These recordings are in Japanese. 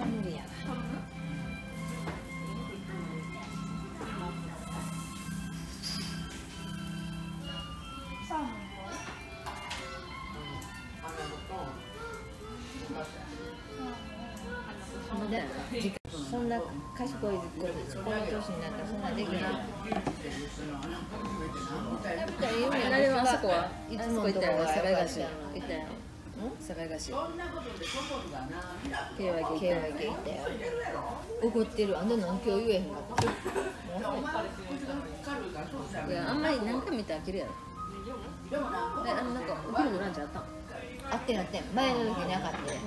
は無理。やなそんな賢い。子この年になったらそんなできない。食べたら言うねん何もあそこはい。つものとこがあそこ行ったよやっぱし行ったよ堺菓子 KYK 行ったよ怒ってる。あんた何今日言えへんかった。いやあんまり何回も見たら飽きるやろ。えあのなんかお昼のランチあったん？あってんあってん。前の時なかったね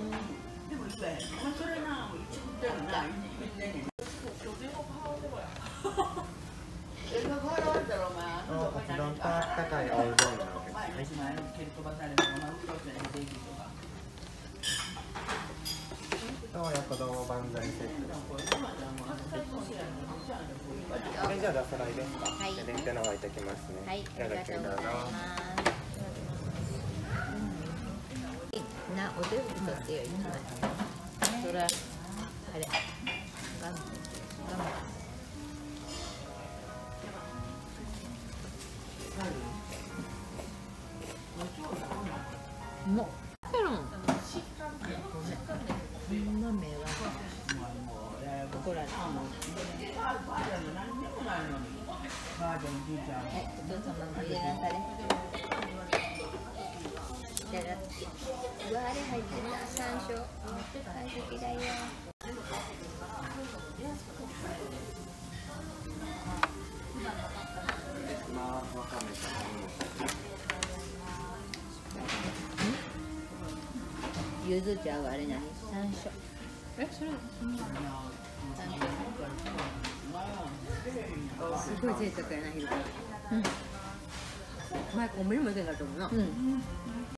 一番パー高い。青い。ボンなので、はい、どうや子供万歳セットです。はい、じゃあ出さない。ですか。はい。で電気の方置い。てきますね。はい、あじゃありがとうござい。どうぞ。な、お手拭き取ってよ、今。そら、あれ。ガム。ガム。もう。ペロン。ごめん。豆は。怒られる。はい、お父様も入れなされ。じゃあ、うわ、あれ入ってた、山椒。山椒嫌いや。まあ、わかめとかゆずちゃうあれ何山椒。えそれ。すごい贅沢やな昼からうん。前コンビニも行けんかったもんなうん。